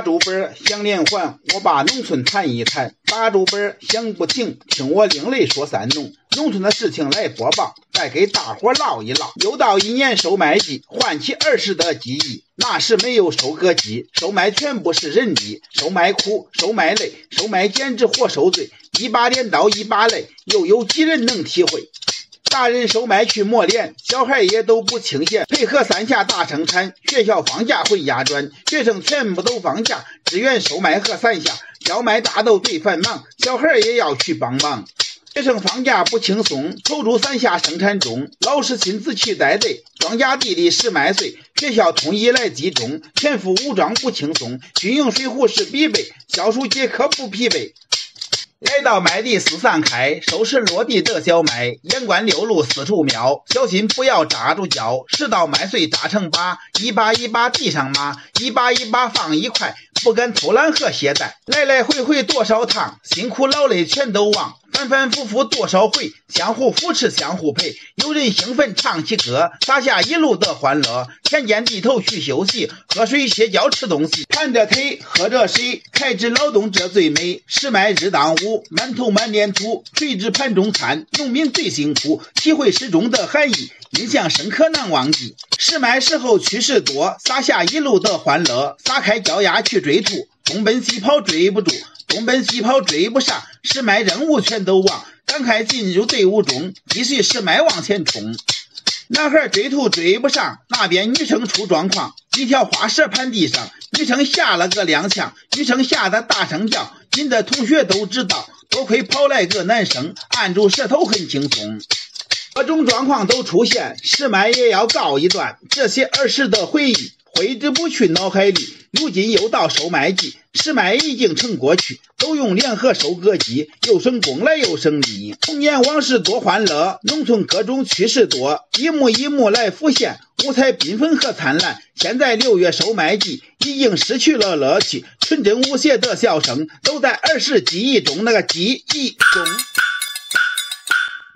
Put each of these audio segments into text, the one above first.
竹板儿想连环，我把农村谈一谈。打住本想不停，听我另类说三农。农村的事情来播报，再给大伙唠一唠。又到一年收麦季，唤起儿时的记忆。那时没有收割机，收麦全部是人力。收麦苦，收麦累，收麦简直活受罪。一把镰刀一把泪，又有几人能体会？大人收麦去磨练，小孩也都不清闲，配合三峡大生产。学校放假回家转，学生全部都放假，支援收麦和三峡。小麦大豆最繁忙，小孩也要去帮忙。学生放假不轻松，投入三峡生产中，老师亲自去带队，庄稼地里拾麦穗，学校统一来集中，全副武装不轻松，军用水壶是必备，消暑解渴不疲惫。来到麦地四散开，收拾落地的小麦，眼观六路四处瞄，小心不要扎住脚。拾到麦穗扎成把，一把一把地上码，一把一把放一块，不敢偷懒和懈怠。来来回回多少趟，辛苦劳累全都忘。反反复复多少回，相互扶持相互陪。有人兴奋唱起歌，洒下一路的欢乐。田间地头去休息，喝水歇脚吃东西。盘着腿喝着水，开枝劳动者最美。拾麦日当午，满头满脸土，垂直盘中餐。农民最辛苦，体会诗中的含义，印象深刻难忘记。拾麦时候趣事多，洒下一路的欢乐。撒开脚丫去追兔，东奔西跑追不住。东奔西跑追不上，拾麦任务全都忘，赶快进入队伍中，继续拾麦往前冲。男孩追兔追不上，那边女生出状况，几条花蛇盘地上，女生吓了个踉跄，女生吓得大声叫，近的同学都知道，多亏跑来个男生，按住舌头很轻松。各种状况都出现，拾麦也要告一段，这些儿时的回忆挥之不去脑海里。如今又到收麦季，拾麦已经成过去，不用联合收割机，又省工来又省力。童年往事多欢乐，农村各种趣事多，一幕一幕来浮现，五彩缤纷和灿烂。现在六月收麦季，已经失去了乐趣，纯真无邪的笑声都在儿时记忆中，那个记忆中。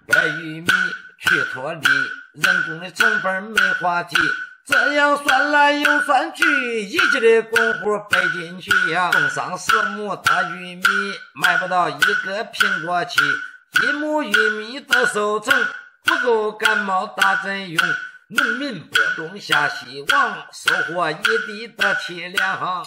白玉米去脱粒，人工的成本没话题。这样算来又算去，一季的功夫费进去呀。种上十亩大玉米，卖不到一个苹果去。一亩玉米的收成不够感冒打针用，农民播种下希望，收获一地的凄凉。